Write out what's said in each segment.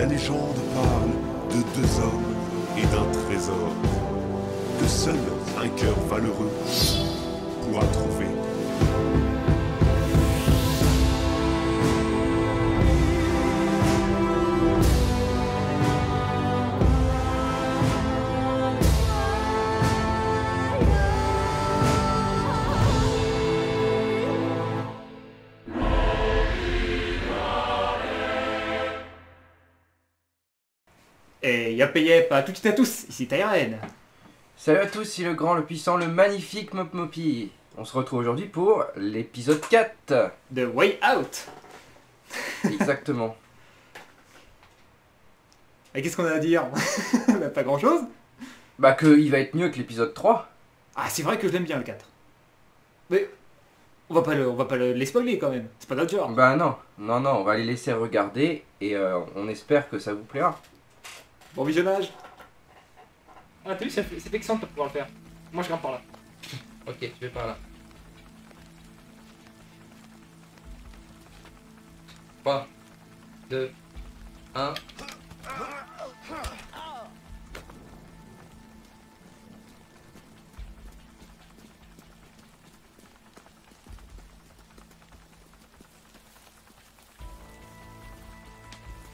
La légende parle de deux hommes et d'un trésor que seul un cœur valeureux pourra trouver. Y'a payé pas tout de suite à tous, ici Tyren. Salut à tous, c'est le grand, le puissant, le magnifique Mop Mopi. On se retrouve aujourd'hui pour l'épisode 4. The Way Out. Exactement. Et qu'est-ce qu'on a à dire? Bah, Pas grand chose. bah que il va être mieux que l'épisode 3. Ah, c'est vrai que je l'aime bien le 4. Mais on va pas le, on va pas le, les spoiler quand même, c'est pas notre genre. Bah non, non, non, on va les laisser regarder et euh, on espère que ça vous plaira. Bon visionnage. Ah, t'as vu, c'est vexant de pas pouvoir le faire. Moi, je grimpe par là. Ok, tu vais par là. 3, 2, 1.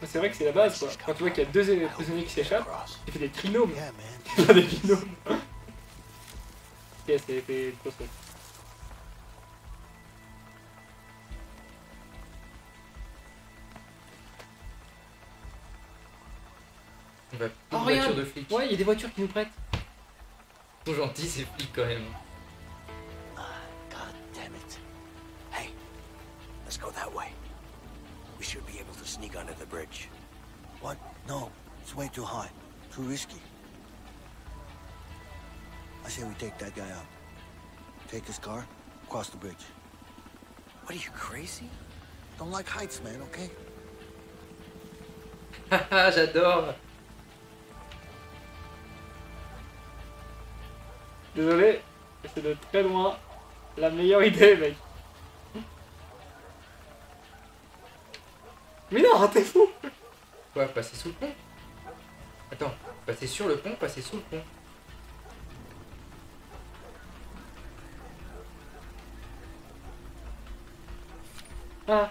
C'est vrai que c'est la base, quoi. Quand tu vois qu'il y a deux prisonniers qui s'échappent, tu fais des trinômes. Yeah, man. Tu fais des binômes. Yes, c'est fausse route. On va Oh, voiture de flic. Ouais, il y a des voitures qui nous prêtent. Trop gentil ces flics quand même. Able to sneak under the bridge. What? No, it's way too high. Too risky. I say we take that guy out. Take his car, cross the bridge. What are you, crazy? Don't like heights, man, okay? Haha, j'adore. Désolé, c'est de très loin la meilleure idée, mec. T'es fou Quoi, passer sous le pont? Attends, passer sur le pont, passer sous le pont. Ah,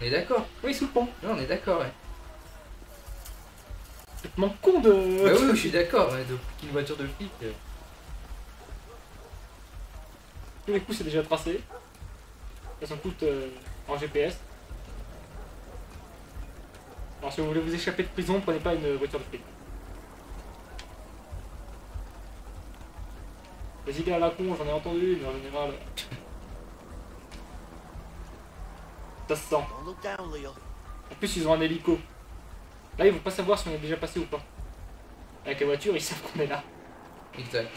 On est d'accord? Oui, sous le pont. Non, on est d'accord, ouais. C'est tellement con de... Bah oui, je suis d'accord, ouais, donc une voiture de flic. euh. Tous les coups, c'est déjà tracé. Elles sont toutes euh, en GPS. Alors, si vous voulez vous échapper de prison, prenez pas une voiture de flic. Les idées à la con, j'en ai entendu, mais en général... Ça se sent. En plus, ils ont un hélico. Là, ils vont pas savoir si on est déjà passé ou pas. Avec la voiture, ils savent qu'on est là. Exact.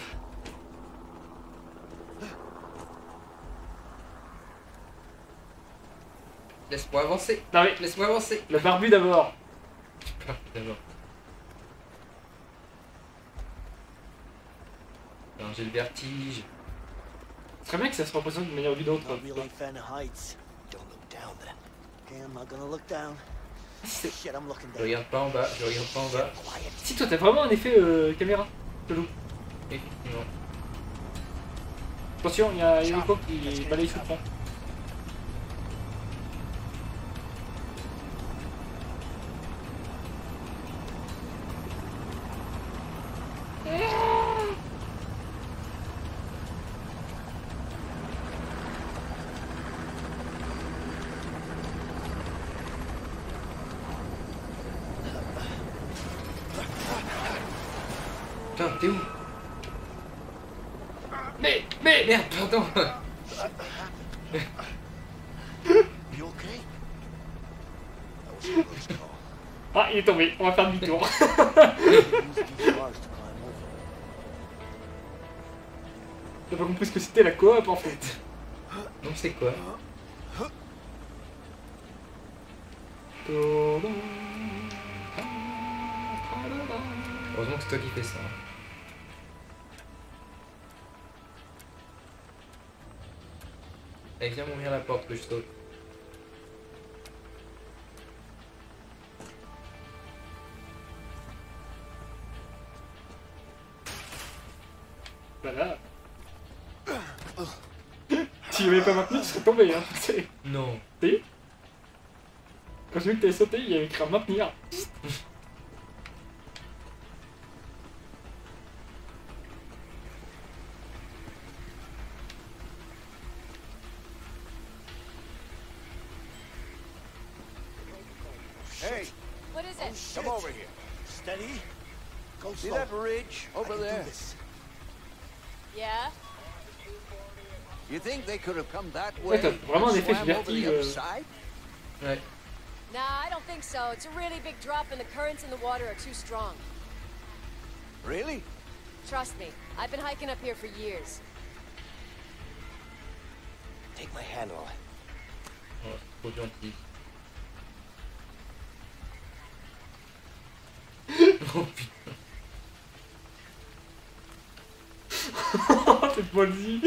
Laisse-moi avancer. Non mais, Laisse-moi avancer. le barbu d'abord. Ah, D'abord. J'ai le vertige. Ce serait bien que ça se représente d'une manière ou d'une autre. Not really a fan of heights. Don't look down then. Okay, I'm not gonna look down. C'est- Shit, I'm looking Je regarde pas en bas, je regarde pas en bas. Si toi, t'as vraiment un effet euh, caméra. Chelou. Effectivement. Attention, il y a hélico qui balaye sous le pont. En fait. Donc c'est quoi Heureusement que c'est toi qui fais ça. Allez, viens m'ouvrir la porte que je. Si j'avais pas maintenu, tu serais tombé, hein. Non. Quand j'ai vu que t'avais sauté, il y avait écrit à maintenir. Hey, What is it? come over here. Steady. Go See that bridge over there? Think they could have come that Ouais, way? t'as vraiment un and effet de swam over the vertige. other euh, side? Ouais. Nah, I don't think so. It's a really big drop and the currents in the water are too strong. Really? Trust me, I've been hiking up here for years. Take my hand on it. Ouais, trop gentil. oh putain. Cette ballsy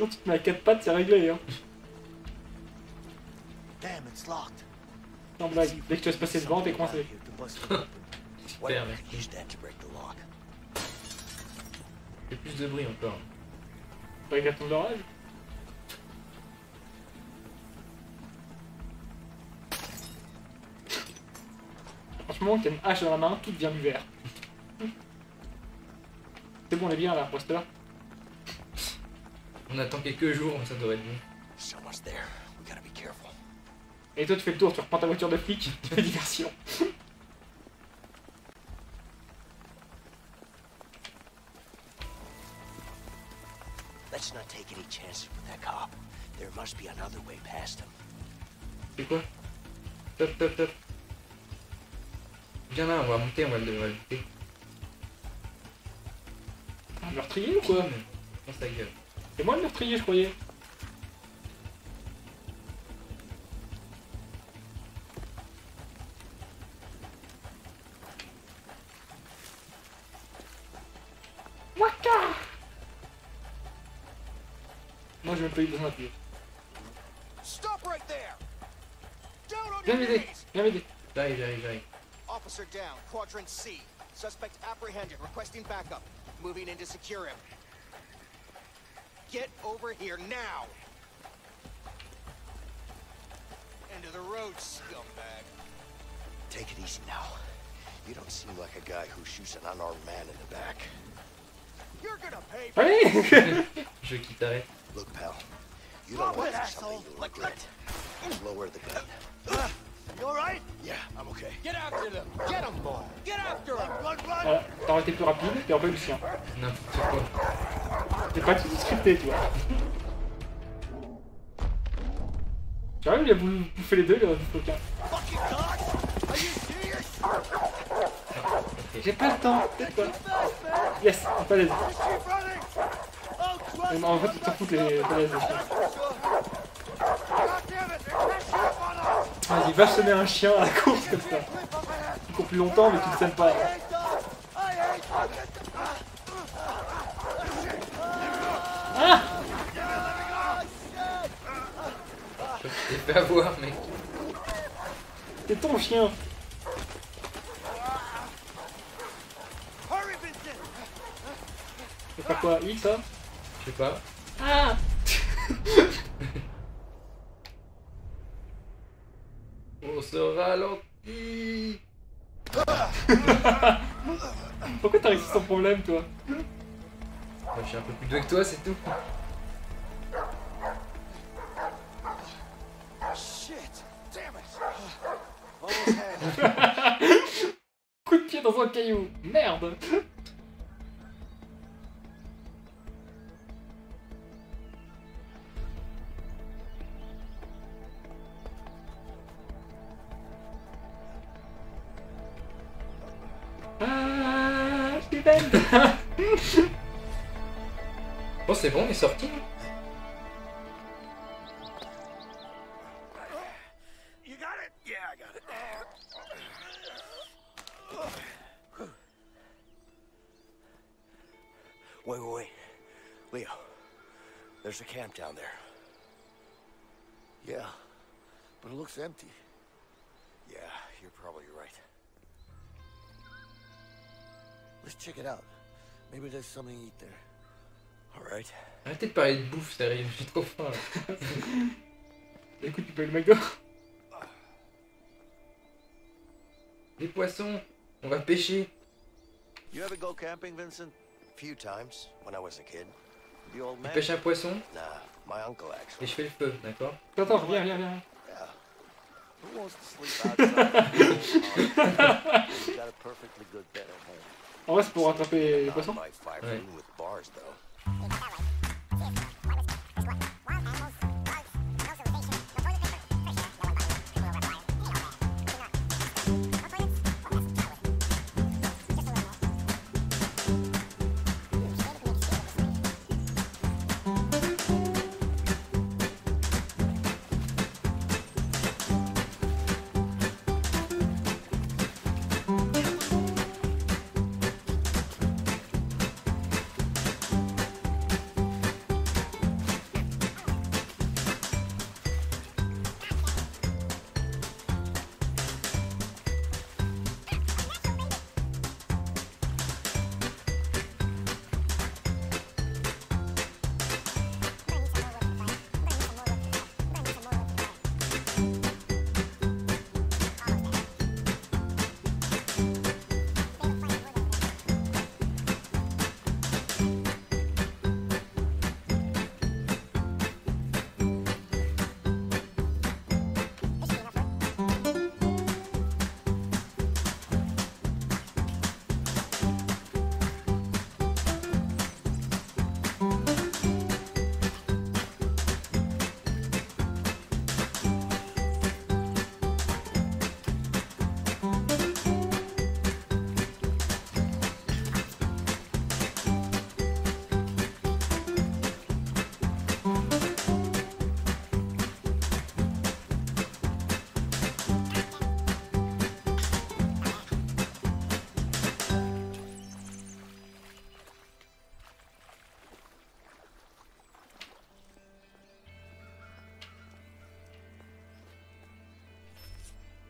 Quand tu te mets à quatre pattes, c'est réglé, hein. Damn, it's locked. Sans blague. Dès que tu vas se passer devant, t'es coincé. Super, merci. Use that to break the lock? Fais plus de bruit encore. Avec la tombe d'orage? Franchement, t'as une hache dans la main, tout devient du vert. C'est bon, on est bien là, reste là. On attend quelques jours, ça devrait être bon. Someone's there. We gotta be careful. Et toi, tu fais le tour, tu reprends ta voiture de flic, tu fais diversion. Let's not take any chances with that cop. There must be another way past him. C'est quoi? Top, top, top. Viens là, on va monter, on va le. Un meurtrier ou quoi? Dans sa gueule. C'est moi le meurtrier, je croyais. Waka Moi, j'ai même pas eu besoin d'appuyer. Stop right there! Down on Viens your m'aider, knees! viens m'aider. J'arrive, j'arrive, j'arrive. Officer down, quadrant C. Suspect apprehended, requesting backup. Moving in to secure him. Get over here now! End of the road, scumbag. Take it easy now. You don't seem like a guy who shoots an unarmed man in the back. You're gonna pay for Allez Je qui. Look, pal. You don't want something to regret. Lower the gun. You alright? Yeah, I'm okay. Get after them! Get them, boy! Get after them! Run, run, Voilà, t'aurais été plus rapide, t'es un peu lucien. N'importe quoi. C'est pas tout scripté, tu vois. Tu vois, il a voulu bouffer les deux, cock! Are you serious? J'ai pas le temps, tais-toi. Yes, on! Oh, Mais En fait, ils t'en foutent les les falaises. les chiens. God damn it! They're catching up on us! Vas-y, va semer un chien à la course comme ça. Il court plus longtemps, mais tu ne sèmes pas. Ah Je t'ai fait avoir, mec. C'est ton chien! C'est pas quoi, X ça Je sais pas. Ah On se ralentit. Pourquoi t'as réussi sans je suis un peu plus doué que toi, c'est tout. Steven Bon, oh, c'est bon, on est sorti. You got it? Yeah, I got it. Wait, wait, wait. Leo, there's a camp down there. Yeah, but it looks empty. Let's check it out. Maybe there's something to eat there. All right. Arrêtez de parler de bouffe, ça arrive, j'ai trop faim là. Écoute, tu peux le McDo. Des poissons, on va pêcher. You ever go camping, Vincent? few times when I was a kid. The old Tu man? pêches un poisson? Nah, my uncle et actually. je fais le feu, d'accord Attends, viens, viens, viens. Who wants to sleep outside? you got a perfectly good bed at home. En vrai, c'est pour rattraper les poissons. Ouais.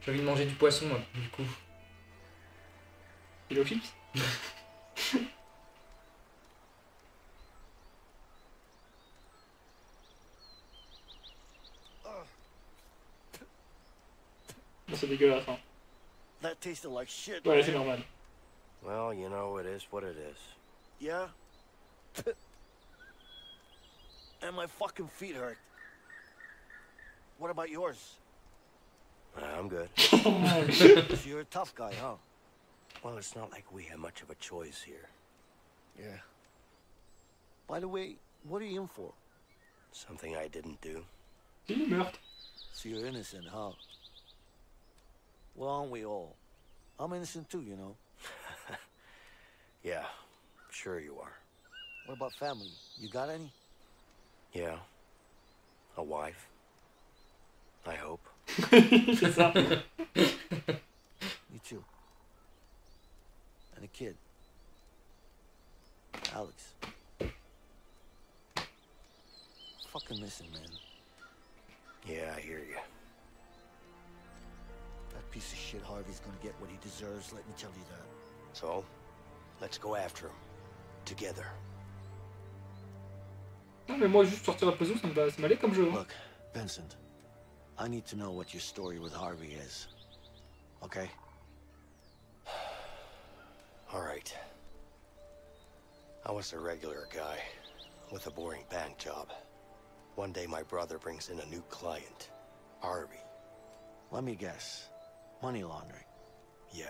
J'ai envie de manger du poisson, moi, du coup. Il est aux chips Bon, c'est dégueulasse, hein. That tasted like shit. Ouais, man. c'est normal. Well, you know, it is what it is. Yeah? and my fucking feet hurt. What about yours? I'm good. So you're a tough guy, huh? Well, it's not like we have much of a choice here. Yeah. By the way, what are you in for? Something I didn't do. Si, meurtre. So you're innocent, huh? Well, aren't we all? I'm innocent too, you know. Yeah, sure you are. What about family? You got any? Yeah. A wife. I hope. C'est ça. Me too. And a kid. Alex. Fucking missing, man. Yeah, I hear you. That piece of shit Harvey's gonna get what he deserves, let me tell you that. So, let's go after him. Together. Non, mais moi, juste sortir la prison, ça me va- ça m'allait comme jeu. hein. Look, Vincent, I need to know what your story with Harvey is. Okay? All right. I was a regular guy with a boring bank job. One day my brother brings in a new client, Harvey. Let me guess. Money laundering. Yeah.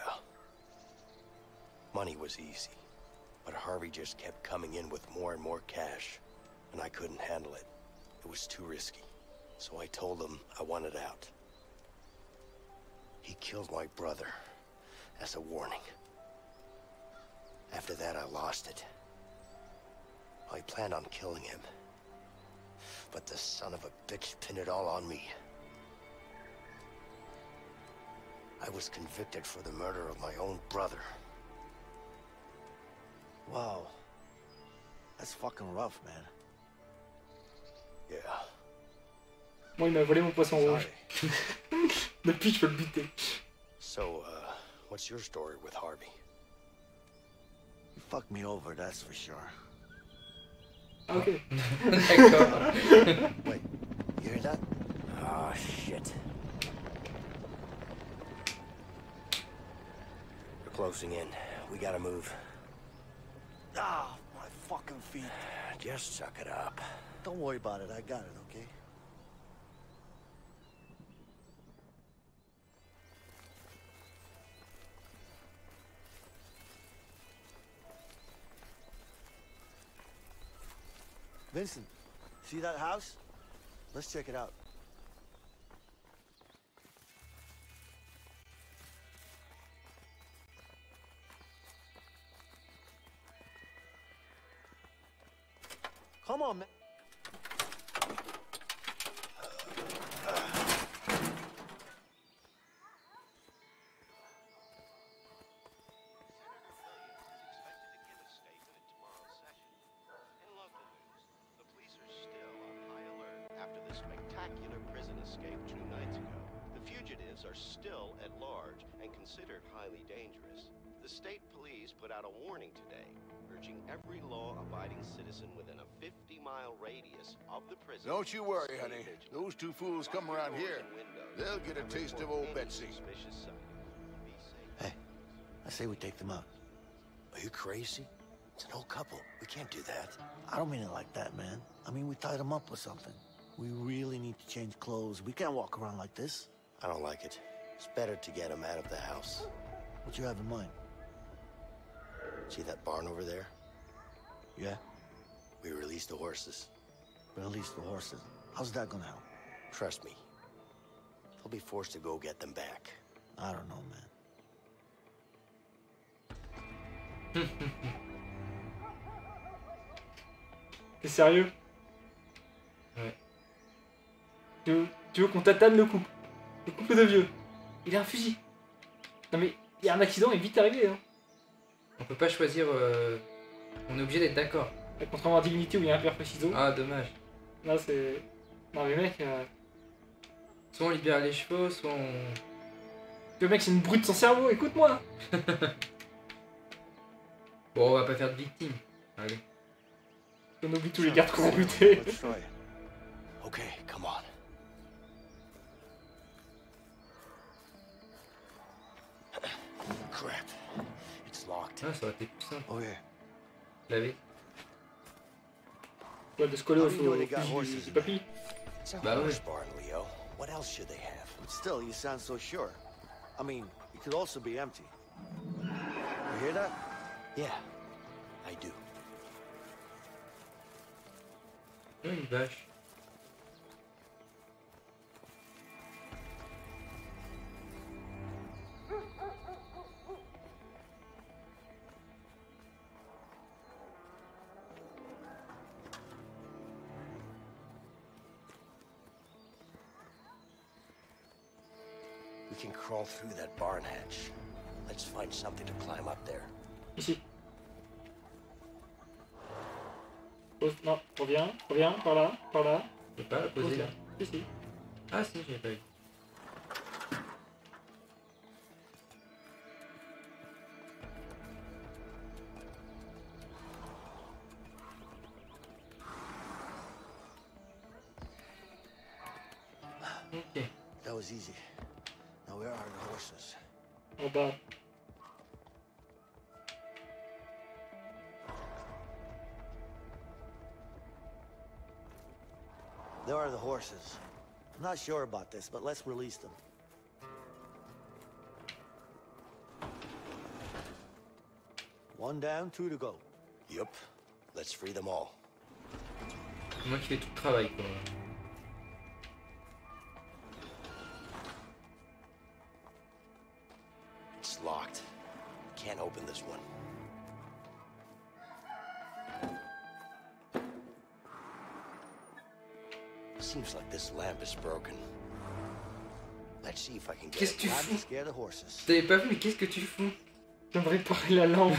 Money was easy, but Harvey just kept coming in with more and more cash, and I couldn't handle it. It was too risky, so I told him I wanted out. He killed my brother as a warning. After that, I lost it. I planned on killing him, but the son of a bitch pinned it all on me. I was convicted for the murder of my own brother. Wow. That's fucking rough, man. Yeah. Moi, il m'a volé mon poisson rouge. Depuis, je peux le buter. So, uh, what's your story with Harvey? You fucked me over, that's for sure. Ah, ok. D'accord. Wait, you hear that? Oh, shit. We're closing in. We gotta move. Ah, my fucking feet. Just suck it up. Don't worry about it, I got it, okay? Vincent, see that house? Let's check it out. Escape two nights ago. The fugitives are still at large and considered highly dangerous. The state police put out a warning today, urging every law-abiding citizen within a 50-mile radius of the prison. Don't you worry, to honey. vigilant. Those two fools come around here. They'll get a taste of old Betsy. suspicious sighting. Be safe. Hey, I say we take them out. Are you crazy? It's an old couple. We can't do that. I don't mean it like that, man. I mean, we tied them up with something. We really need to change clothes. We can't walk around like this. I don't like it. It's better to get them out of the house. What you have in mind? See that barn over there? Yeah, We released the horses. release the horses. How's that gonna help? Trust me. They'll be forced to go get them back. I don't know, man. T'es sérieux Tu veux, tu veux qu'on tatane le couple Le couple de vieux. Il a un fusil. Non mais, il y a un accident, il est vite arrivé. Hein. On peut pas choisir. euh, On est obligé d'être d'accord. Contrairement à Divinity où il y a un père préciso. Ah, dommage. Là c'est... Non mais mec, euh, Soit on libère les chevaux, soit on. le mec c'est une brute sans cerveau, écoute-moi Bon, on va pas faire de victime. Allez. On oublie tous les gardes qu'on a butés. Okay, come on. Ah, ça aurait été plus simple. Oh, yeah. Laver. Ouais, de scoler au How do you know they fusil got du- horses du in papy. Bah ouais. barn, Leo. What else should they have? But still, you sound so sure. I mean, it could also be empty. You hear that? Yeah, I do. Oh, une vache. Crawl through that barn hatch. Let's find something to climb up there. Ici. Pose, non, reviens, reviens, par là, par là. Je peux pas la Pose poser là. là. Ici. Ah, si, j'ai pas vu. Ok. That was easy. Now, where are the horses? En bas. There are the horses. I'm not sure about this, but let's release them. One down, two to go. Yep. Let's free them all. Moi qui fais tout le travail, quoi. T'avais pas vu, mais qu'est-ce que tu fous? Je me la lampe.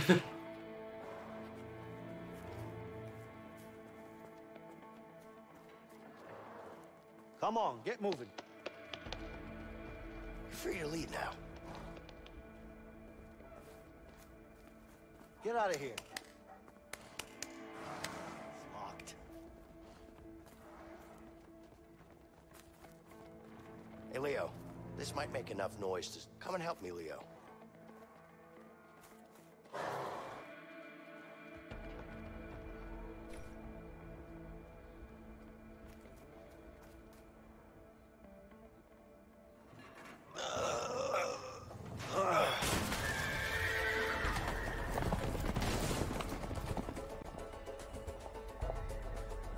Come on, get moving. You're free to leave now. Get out of here. It's locked. Hey, Leo. This might make enough noise to come and help me, Leo.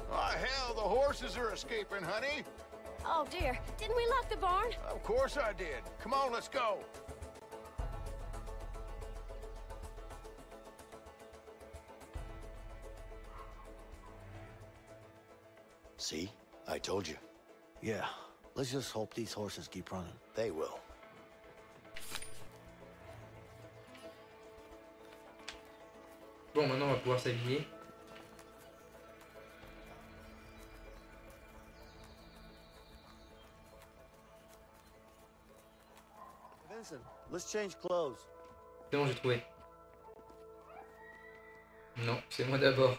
Ah, hell, the horses are escaping, honey. Oh dear, didn't we lock the barn? Of course I did. Come on, let's go. See? I told you. Yeah, let's just hope these horses keep running. They will. Bon, maintenant on va pouvoir s'habiller. Vincent, let's change clothes. C'est bon, j'ai trouvé. Non, c'est moi d'abord.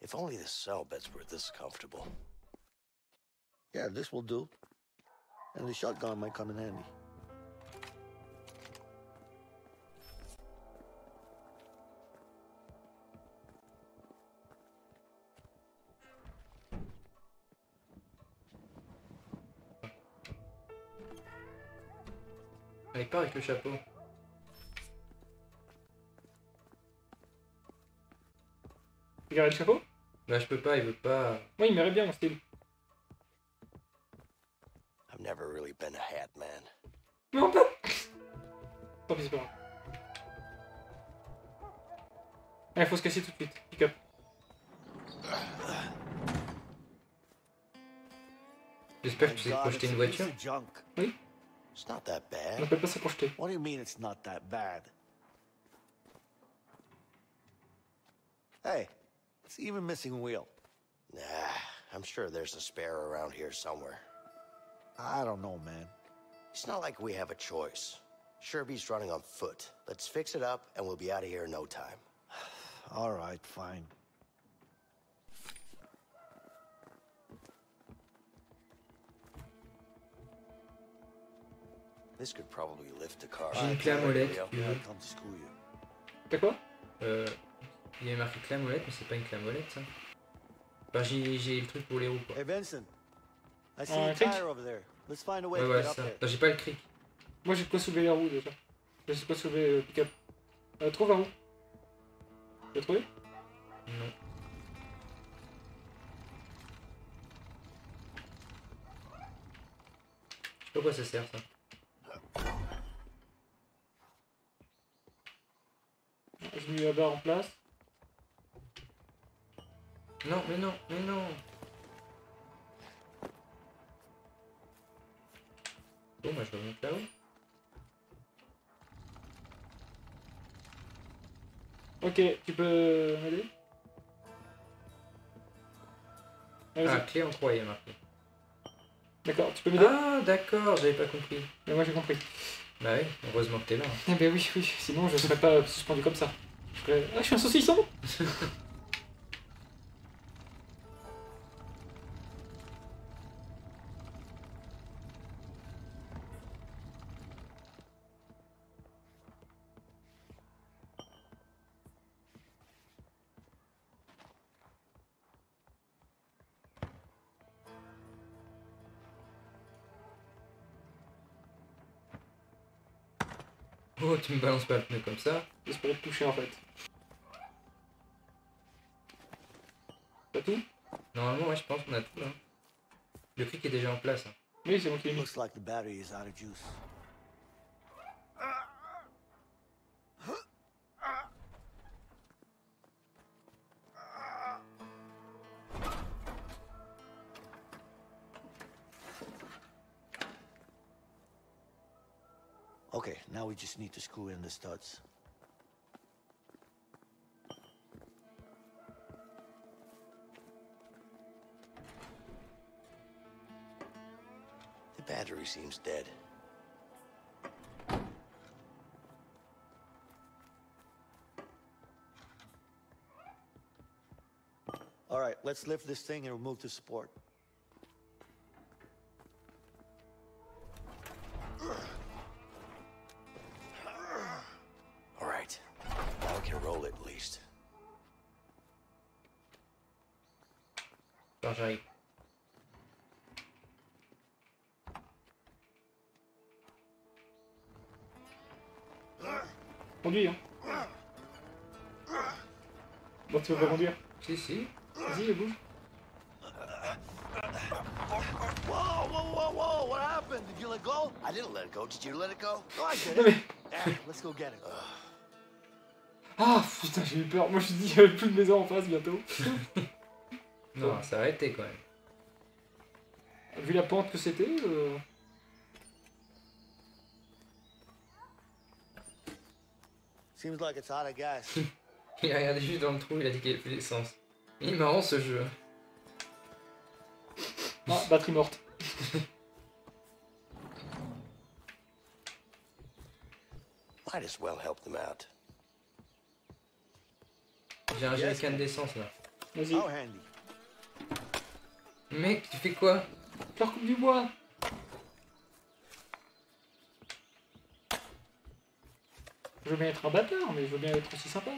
If only the cell beds were this comfortable. Yeah, this will do. And the shotgun might come in handy. Avec pas avec le chapeau. Tu gardes le chapeau? Bah je peux pas, il veut pas. Moi, il m'irait bien mon style. I've never really been a hat man. Non, pas Tant pis, c'est pas grave. Allez, faut se casser tout de suite. Pick up. J'espère que tu sais projeter une voiture. junk. It's not that bad. appelle pas ça. What do you mean it's not that bad? Hey, it's even missing a wheel. Nah, I'm sure there's a spare around here somewhere. I don't know, man. It's not like we have a choice. Sherby's running on foot. Let's fix it up and we'll be out of here in no time. All right, fine. This could probably lift the car. J'ai une clé à molette, to. T'as quoi? Euh, il y a marqué clé à molette, mais c'est pas une clé à molette ça. Enfin, j'ai j'ai le truc pour les roues quoi. Hey, Vincent. I see a tire over there. Let's find a way Ouais, to ouais, get up ça. there. Non, j'ai pas le cric. Moi, j'ai de quoi soulever la roue déjà. Je sais pas soulever le pick-up. Euh, trouve la roue. Tu l'as trouvé? Non. Je sais pas à quoi ça sert ça. J'ai mis la barre en place. Non, mais non, mais non. Bon, bah je remonte là-haut. Ok, tu peux m'aider Ah. Ah, clé en croix, il y a marqué. D'accord, tu peux m'aider? Ah, d'accord, j'avais pas compris. Mais moi j'ai compris. Bah oui, heureusement que t'es là. Eh ben oui, oui, sinon je serais pas suspendu comme ça. Je serais... Ah, je suis un saucisson Tu me balances pas le pneu comme ça. J'espérais te toucher en fait. T'as tout? Normalement, ouais, je pense qu'on a tout là. Le cric est déjà en place. hein. Oui, c'est moi qui l'ai mis. Just need to screw in the studs. The battery seems dead. All right, Let's lift this thing and remove the support. J'arrive. Conduis, hein. Bon, tu veux pas conduire? Si, si. Vas-y, bouge. Whoa, whoa, whoa, whoa! What happened? Did you let go? I didn't let it go. Did you let it go? No, I Non didn't. mais... Yeah, let's go get it. Ah, putain, j'ai eu peur. Moi, je dis, il avait plus de maison en face bientôt. Non, c'est arrêté quand même. Vu la pente que c'était, euh... Seems like it's out of gas. Il a regardé juste dans le trou, il a dit qu'il avait plus d'essence. Il est marrant ce jeu. Ah, batterie morte. Might as well help them out. J'ai un jerrycan d'essence là. Vas-y. Mec, tu fais quoi? Je leur coupe du bois. Je veux bien être un bâtard, mais je veux bien être aussi sympa.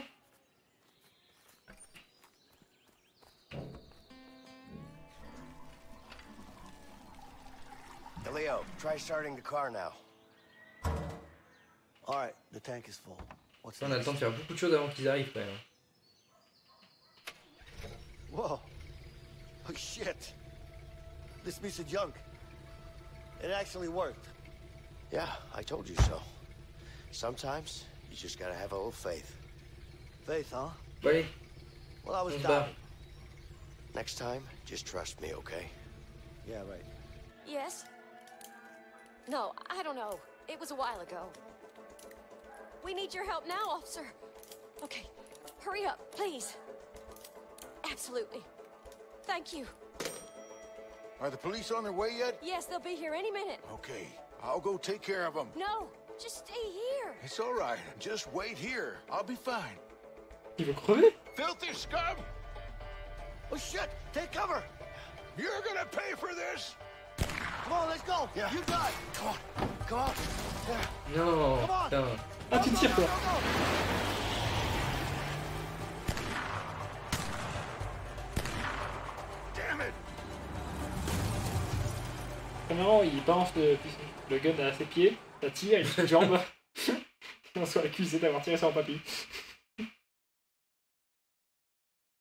Leo, try starting the car now. All right, the tank is full. What's On a le temps de faire beaucoup de choses avant qu'ils arrivent quand même. Whoa. Oh, shit. This piece of junk. It actually worked. Yeah, I told you so. Sometimes you just gotta have a little faith. Faith, huh? Bon allez, Well, I was mm-hmm. on se barre. doubting. Next time, just trust me, okay? Yeah, right. Yes? No, I don't know. It was a while ago. We need your help now, officer. Okay, hurry up, please. Absolutely. Thank you. Are the police on their way yet? Yes, they'll be here any minute. Okay, I'll go take care of them. No, just stay here. It's all right. Just wait here. I'll be fine. Il veut crever Filthy scum! Oh, shit! Take cover! You're gonna pay for this! Come on, let's go! Yeah. You got it! Come on, come on. Non, Come on. putain. Ah, tu tires toi Damn Il balance le, le gun à ses pieds, ça tire, il fait une jambe. On soit accusé d'avoir tiré sur un papy.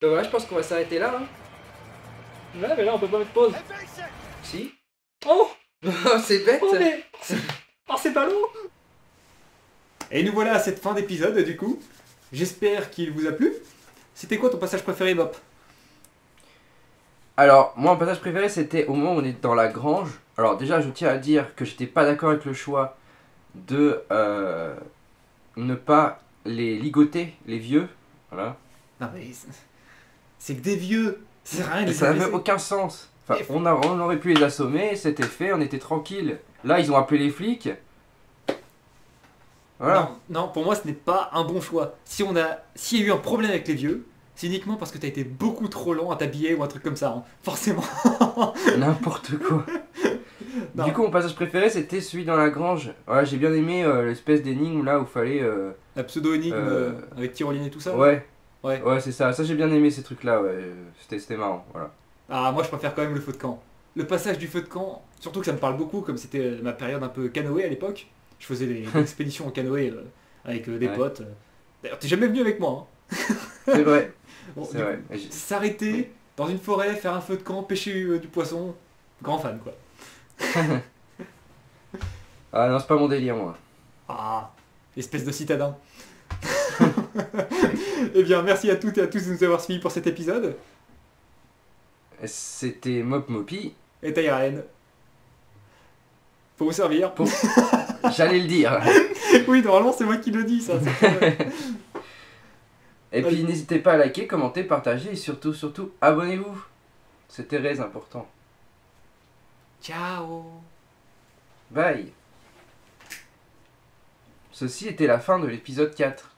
Voilà, je pense qu'on va s'arrêter là. Hein. Ouais, mais là on peut pas mettre pause. Si Oh Oh, c'est bête Oh, mais. Oh, c'est pas long Et nous voilà à cette fin d'épisode du coup. J'espère qu'il vous a plu. C'était quoi ton passage préféré, Bob Alors, moi, mon passage préféré, c'était au moment où on est dans la grange. Alors, déjà, je tiens à dire que j'étais pas d'accord avec le choix de euh, ne pas les ligoter, les vieux. Voilà. Non mais c'est- que des vieux. C'est rien. de ça n'avait aucun sens. Enfin, Et- on, a, on aurait pu les assommer, c'était fait, on était tranquille. Là, ils ont appelé les flics. Voilà. Non, non, pour moi ce n'est pas un bon choix. Si on a, s'il y a eu un problème avec les vieux, c'est uniquement parce que t'as été beaucoup trop lent à t'habiller ou un truc comme ça. hein. Forcément. N'importe quoi. Non. Du coup, mon passage préféré, c'était celui dans la grange. Voilà, j'ai bien aimé euh, l'espèce d'énigme là où fallait. euh, La pseudo-énigme Euh, avec Tyroline et tout ça. Ouais. Ouais. Ouais, c'est ça. Ça, j'ai bien aimé ces trucs-là. Ouais. C'était, marrant. Voilà. Ah, moi je préfère quand même le feu de camp. Le passage du feu de camp, surtout que ça me parle beaucoup, comme c'était ma période un peu canoë à l'époque. Je faisais des, expéditions en canoë avec des Ouais. potes. D'ailleurs, t'es jamais venu avec moi. hein. C'est vrai. Bon, S'arrêter dans une forêt, faire un feu de camp, pêcher euh, du poisson. Grand fan quoi. Ah non, c'est pas mon délire, moi. Ah, espèce de citadin. eh bien, merci à toutes et à tous de nous avoir suivis pour cet épisode. C'était Mop Mopi. Et Tyren. Faut vous servir. Pour- J'allais le dire. oui, normalement, c'est moi qui le dis, ça. Et puis, n'hésitez pas à liker, commenter, partager et surtout, surtout, abonnez-vous. C'est très important. Ciao. Bye. Ceci était la fin de l'épisode 4.